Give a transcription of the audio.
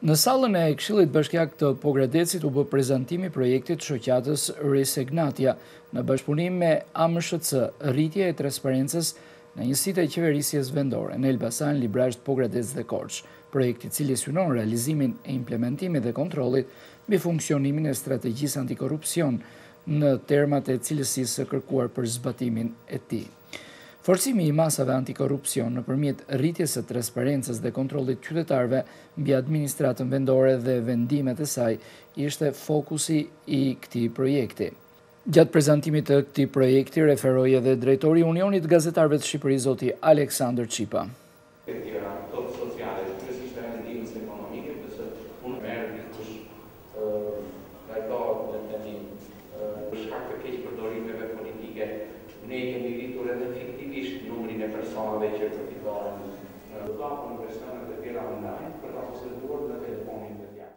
Në sallën e Këshillit Bashkiak të Pogradecit u bë prezantimi i projektit të shoqatës Resegnatia, në bashkëpunim me AMSHC, Rritja e transparencës në njësitë e qeverisjes vendore, në Elbasan, Librazhd, Pogradec dhe Korçë, projekt i cili synon realizimin e implementimit dhe kontrollit mbi funksionimin e strategjisë antikorrupsion në termat e cilësisë së kërkuar për zbatimin e tij. Forcimi i masave antikorrupsion nëpërmjet rritjes së transparencës dhe kontrollit të qytetarëve mbi administratën vendore dhe vendimet e saj ishte fokusi i këtij projekti. Gjatë prezantimit të këtij projekti referoi edhe drejtori i Unionit të Gazetarëve të Shqipërisë zoti Aleksandër Çipa. e tjera këto sociale te sistemi i ndihmës ekonomike nëse unë merr dikush ë trajtohet me të njëjtin ë për shkak të keqpërdorimeve politike ne kemi rritur edhe fiktivisht numrin e personave që përfitojnë në. Të kapur në versionet e tjera online për ta poseduar në telefonin vetjak.